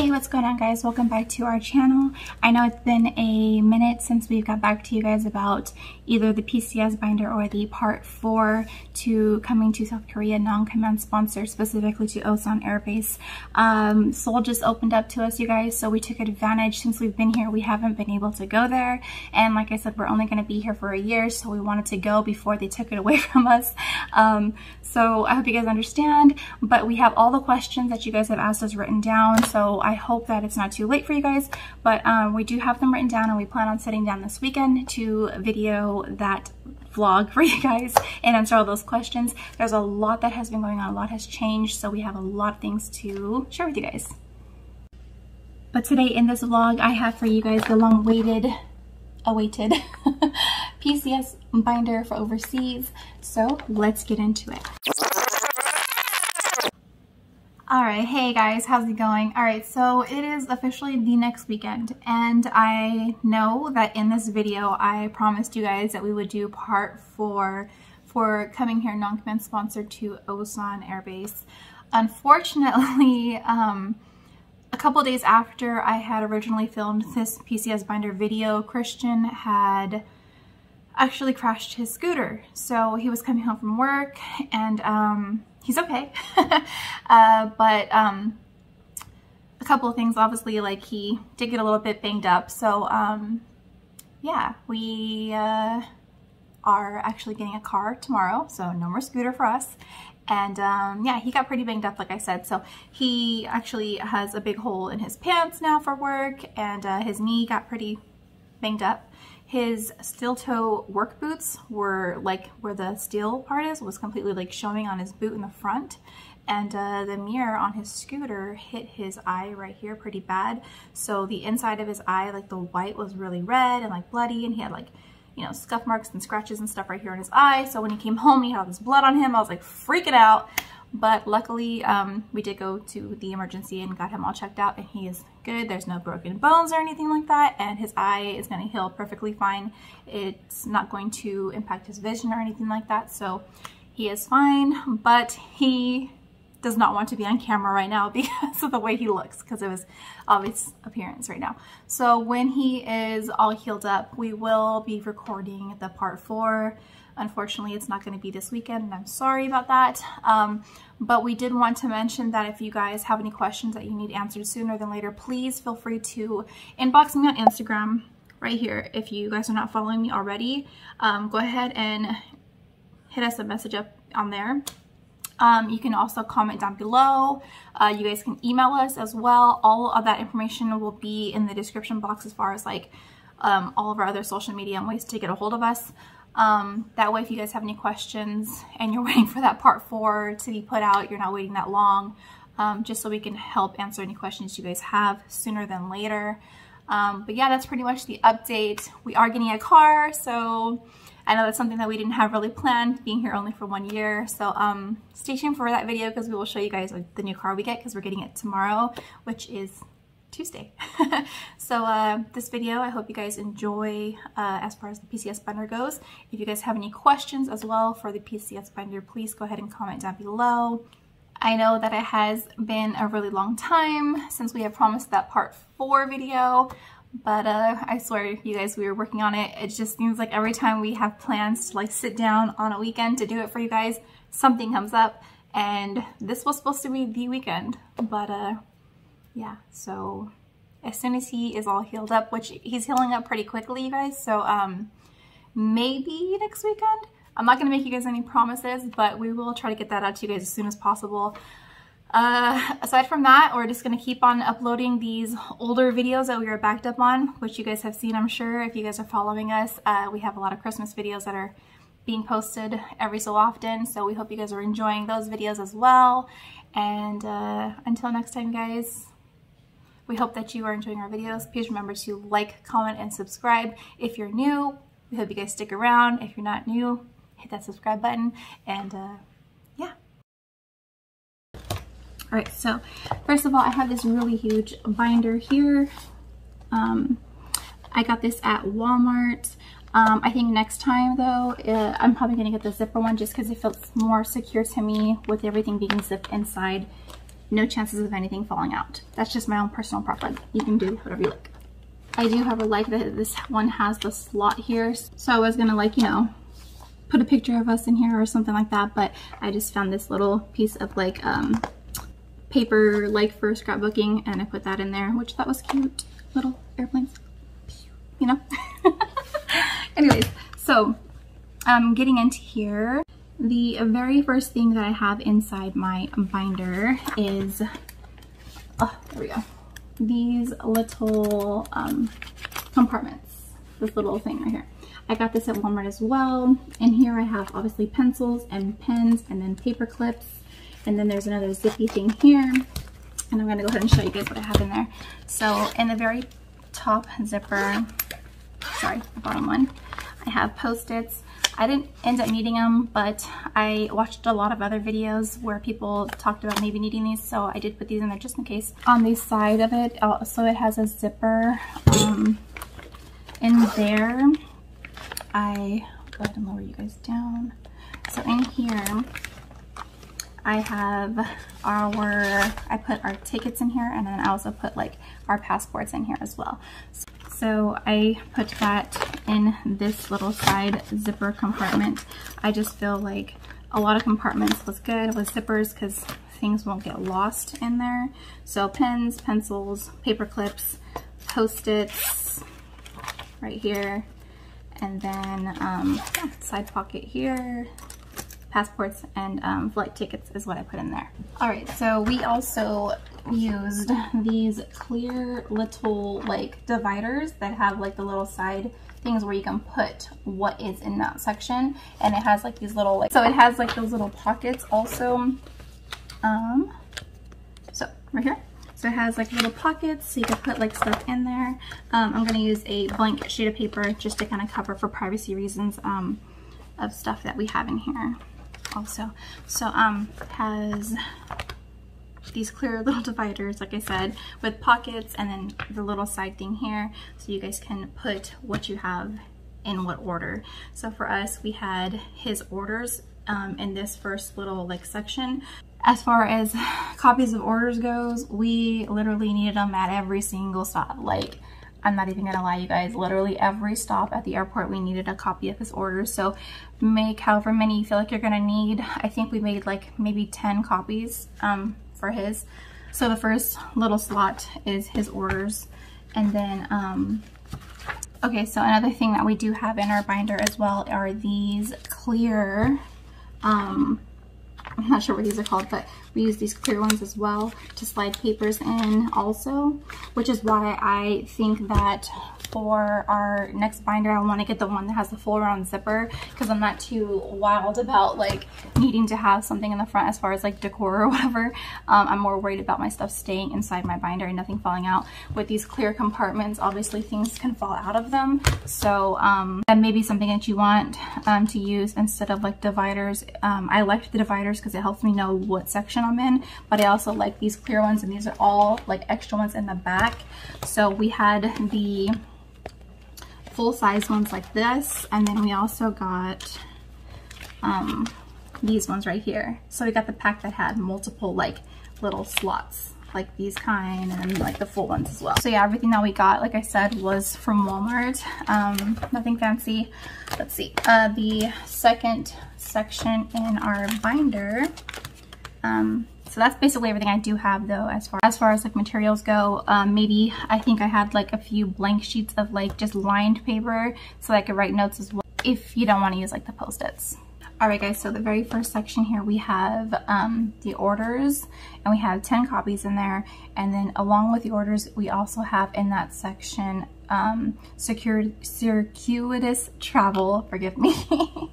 Hey, what's going on guys? Welcome back to our channel. I know it's been a minute since we've got back to you guys about either the PCS binder or the part 4 to coming to South Korea non-command sponsor specifically to Osan Air Base. Um, Seoul just opened up to us you guys so we took advantage since we've been here we haven't been able to go there and like I said we're only going to be here for a year so we wanted to go before they took it away from us. Um, so I hope you guys understand but we have all the questions that you guys have asked us written down so I hope that it's not too late for you guys, but um, we do have them written down and we plan on sitting down this weekend to video that vlog for you guys and answer all those questions. There's a lot that has been going on, a lot has changed, so we have a lot of things to share with you guys. But today in this vlog, I have for you guys the long-awaited, awaited PCS binder for overseas. So let's get into it. All right, hey guys, how's it going? All right, so it is officially the next weekend, and I know that in this video, I promised you guys that we would do part four for coming here non-command sponsored to Osan Air Base. Unfortunately, um, a couple days after I had originally filmed this PCS binder video, Christian had actually crashed his scooter. So he was coming home from work and um, he's okay. uh, but um, a couple of things, obviously, like he did get a little bit banged up. So um, yeah, we uh, are actually getting a car tomorrow. So no more scooter for us. And um, yeah, he got pretty banged up, like I said. So he actually has a big hole in his pants now for work and uh, his knee got pretty banged up. His steel toe work boots were like where the steel part is was completely like showing on his boot in the front and uh, the mirror on his scooter hit his eye right here pretty bad. So the inside of his eye, like the white was really red and like bloody and he had like, you know, scuff marks and scratches and stuff right here in his eye. So when he came home, he had all this blood on him. I was like freaking out. But luckily, um, we did go to the emergency and got him all checked out and he is good. There's no broken bones or anything like that. And his eye is going to heal perfectly fine. It's not going to impact his vision or anything like that. So he is fine, but he does not want to be on camera right now because of the way he looks because of his obvious appearance right now. So when he is all healed up, we will be recording the part four Unfortunately, it's not going to be this weekend, and I'm sorry about that. Um, but we did want to mention that if you guys have any questions that you need answered sooner than later, please feel free to inbox me on Instagram right here. If you guys are not following me already, um, go ahead and hit us a message up on there. Um, you can also comment down below. Uh, you guys can email us as well. All of that information will be in the description box as far as like um, all of our other social media and ways to get a hold of us. Um, that way, if you guys have any questions and you're waiting for that part four to be put out, you're not waiting that long, um, just so we can help answer any questions you guys have sooner than later. Um, but yeah, that's pretty much the update. We are getting a car, so I know that's something that we didn't have really planned, being here only for one year. So um, stay tuned for that video because we will show you guys the new car we get because we're getting it tomorrow, which is Tuesday. so uh, this video, I hope you guys enjoy uh, as far as the PCS binder goes. If you guys have any questions as well for the PCS binder, please go ahead and comment down below. I know that it has been a really long time since we have promised that part four video, but uh, I swear you guys, we were working on it. It just seems like every time we have plans to like sit down on a weekend to do it for you guys, something comes up and this was supposed to be the weekend, but uh, yeah, so as soon as he is all healed up, which he's healing up pretty quickly, you guys, so um, maybe next weekend. I'm not going to make you guys any promises, but we will try to get that out to you guys as soon as possible. Uh, aside from that, we're just going to keep on uploading these older videos that we are backed up on, which you guys have seen, I'm sure, if you guys are following us. Uh, we have a lot of Christmas videos that are being posted every so often, so we hope you guys are enjoying those videos as well. And uh, until next time, guys, we hope that you are enjoying our videos. Please remember to like, comment, and subscribe if you're new. We hope you guys stick around. If you're not new, hit that subscribe button. And uh, yeah. All right, so first of all, I have this really huge binder here. Um, I got this at Walmart. Um, I think next time though, uh, I'm probably gonna get the zipper one just because it feels more secure to me with everything being zipped inside no chances of anything falling out. That's just my own personal preference. You can do whatever you like. I do however like that this one has the slot here. So I was gonna like, you know, put a picture of us in here or something like that, but I just found this little piece of like um, paper like for scrapbooking and I put that in there, which that was cute. Little airplanes, you know? Anyways, so um, getting into here, the very first thing that I have inside my binder is, oh, there we go, these little um, compartments, this little thing right here. I got this at Walmart as well. And here I have obviously pencils and pens and then paper clips. And then there's another zippy thing here. And I'm gonna go ahead and show you guys what I have in there. So in the very top zipper, sorry, the bottom one, I have Post-its. I didn't end up needing them, but I watched a lot of other videos where people talked about maybe needing these, so I did put these in there just in case. On the side of it, also it has a zipper um, in there. I go ahead and lower you guys down. So in here, I have our, I put our tickets in here and then I also put like our passports in here as well. So I put that in this little side zipper compartment. I just feel like a lot of compartments was good with zippers because things won't get lost in there. So pens, pencils, paper clips, post-its right here, and then um, side pocket here, passports and um, flight tickets is what I put in there. All right, so we also used these clear little like dividers that have like the little side things where you can put what is in that section and it has like these little like so it has like those little pockets also um so right here so it has like little pockets so you can put like stuff in there. Um, I'm gonna use a blank sheet of paper just to kind of cover for privacy reasons um, of stuff that we have in here also. So um, has these clear little dividers, like I said, with pockets and then the little side thing here so you guys can put what you have in what order. So for us, we had his orders um, in this first little like section. As far as copies of orders goes, we literally needed them at every single stop. Like, I'm not even gonna lie, you guys, literally every stop at the airport, we needed a copy of his orders. So make however many you feel like you're gonna need. I think we made like maybe 10 copies um, for his. So the first little slot is his orders. And then, um, okay, so another thing that we do have in our binder as well are these clear um, I'm not sure what these are called, but we use these clear ones as well to slide papers in also, which is why I think that for our next binder, I want to get the one that has the full round zipper because I'm not too wild about like needing to have something in the front as far as like decor or whatever. Um, I'm more worried about my stuff staying inside my binder and nothing falling out. With these clear compartments, obviously things can fall out of them. So um, that may be something that you want um, to use instead of like dividers. Um, I like the dividers because it helps me know what section I'm in, but I also like these clear ones and these are all like extra ones in the back. So we had the full size ones like this. And then we also got um, these ones right here. So we got the pack that had multiple like little slots like these kind and like the full ones as well. So yeah, everything that we got, like I said, was from Walmart. Um, nothing fancy. Let's see. Uh, the second section in our binder um, so that's basically everything I do have though as far as far as like materials go. Um, maybe I think I had like a few blank sheets of like just lined paper so I could write notes as well if you don't want to use like the post-its. Alright guys, so the very first section here we have um, the orders and we have 10 copies in there and then along with the orders we also have in that section um, circuitous travel, forgive me,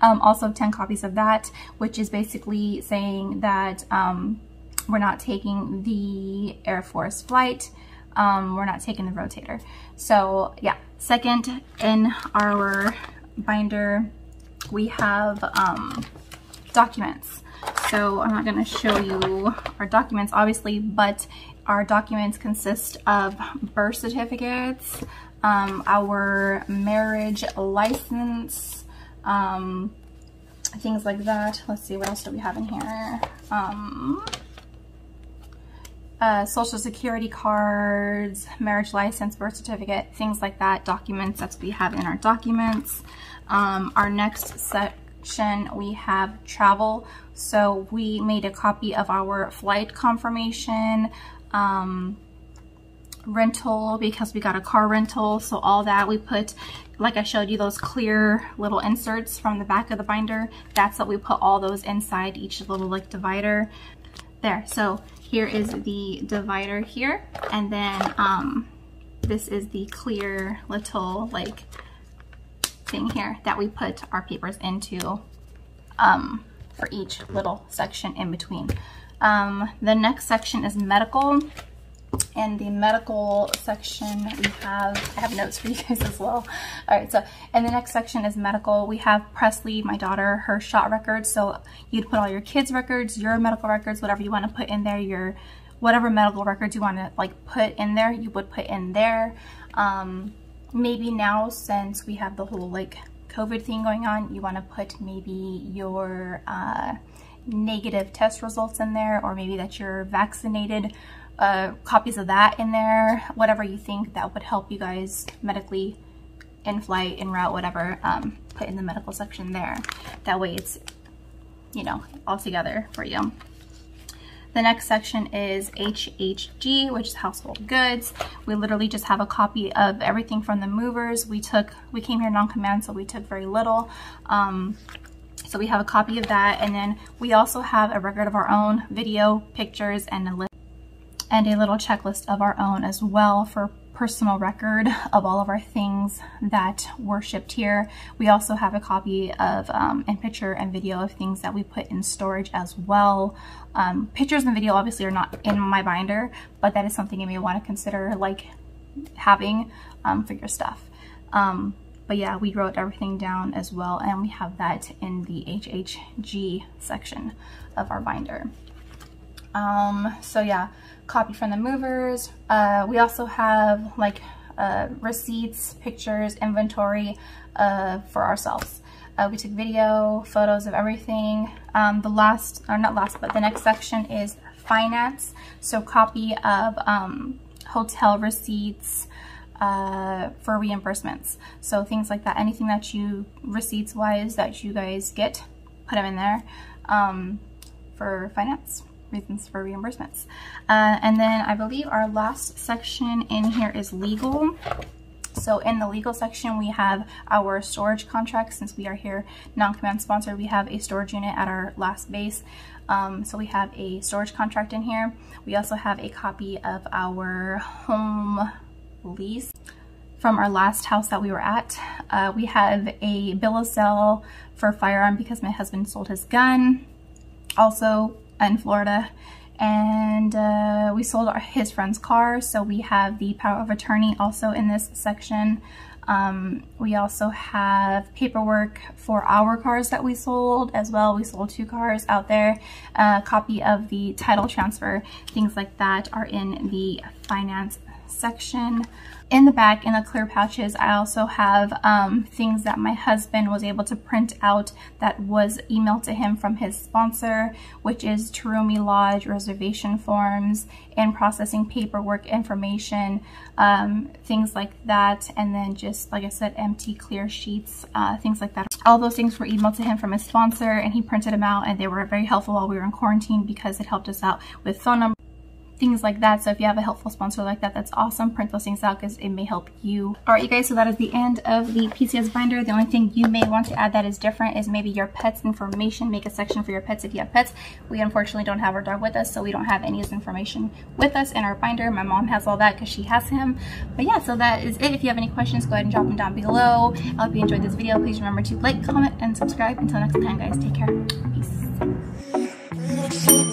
um, also 10 copies of that which is basically saying that um, we're not taking the Air Force flight um, we're not taking the rotator. So yeah, second in our binder we have um, documents. So I'm not going to show you our documents, obviously, but our documents consist of birth certificates, um, our marriage license, um, things like that. Let's see, what else do we have in here? Um, uh, social security cards, marriage license, birth certificate, things like that, documents that we have in our documents. Um, our next section, we have travel. So we made a copy of our flight confirmation, um, rental because we got a car rental. So all that we put, like I showed you, those clear little inserts from the back of the binder. That's what we put all those inside each little like divider. There, so here is the divider here. And then um, this is the clear little like thing here that we put our papers into um, for each little section in between. Um, the next section is medical in the medical section we have i have notes for you guys as well. All right so in the next section is medical. We have presley my daughter her shot records. So you'd put all your kids records your medical records whatever you want to put in there your whatever medical records you want to like put in there you would put in there. Um maybe now since we have the whole like covid thing going on you want to put maybe your uh negative test results in there or maybe that you're vaccinated uh, copies of that in there, whatever you think that would help you guys medically in flight, in route, whatever, um, put in the medical section there. That way it's, you know, all together for you. The next section is HHG, which is household goods. We literally just have a copy of everything from the movers. We took, we came here non-command, so we took very little. Um, so we have a copy of that. And then we also have a record of our own video, pictures, and a list and a little checklist of our own as well for personal record of all of our things that were shipped here. We also have a copy of um, and picture and video of things that we put in storage as well. Um, pictures and video obviously are not in my binder, but that is something you may want to consider like having um, for your stuff. Um, but yeah, we wrote everything down as well and we have that in the HHG section of our binder. Um, so yeah, copy from the movers. Uh, we also have like uh, receipts, pictures, inventory uh, for ourselves. Uh, we took video, photos of everything. Um, the last, or not last, but the next section is finance. So copy of um, hotel receipts, uh, for reimbursements. So things like that, anything that you, receipts wise, that you guys get, put them in there um, for finance reasons for reimbursements. Uh, and then I believe our last section in here is legal. So in the legal section, we have our storage contract. Since we are here non-command sponsor, we have a storage unit at our last base. Um, so we have a storage contract in here. We also have a copy of our home lease from our last house that we were at. Uh, we have a bill of sale for firearm because my husband sold his gun. Also, in Florida. And uh, we sold our, his friend's car so we have the power of attorney also in this section. Um, we also have paperwork for our cars that we sold as well. We sold two cars out there. A copy of the title transfer things like that are in the finance section in the back in the clear pouches. I also have um, things that my husband was able to print out that was emailed to him from his sponsor which is Turumi Lodge reservation forms and processing paperwork information um, things like that. And then just like I said empty clear sheets uh, things like that. All those things were emailed to him from his sponsor and he printed them out and they were very helpful while we were in quarantine because it helped us out with phone numbers things like that. So if you have a helpful sponsor like that, that's awesome. Print those things out because it may help you. All right, you guys, so that is the end of the PCS binder. The only thing you may want to add that is different is maybe your pet's information. Make a section for your pets if you have pets. We unfortunately don't have our dog with us, so we don't have any of this information with us in our binder. My mom has all that because she has him. But yeah, so that is it. If you have any questions, go ahead and drop them down below. I hope you enjoyed this video. Please remember to like, comment, and subscribe. Until next time, guys, take care. Peace.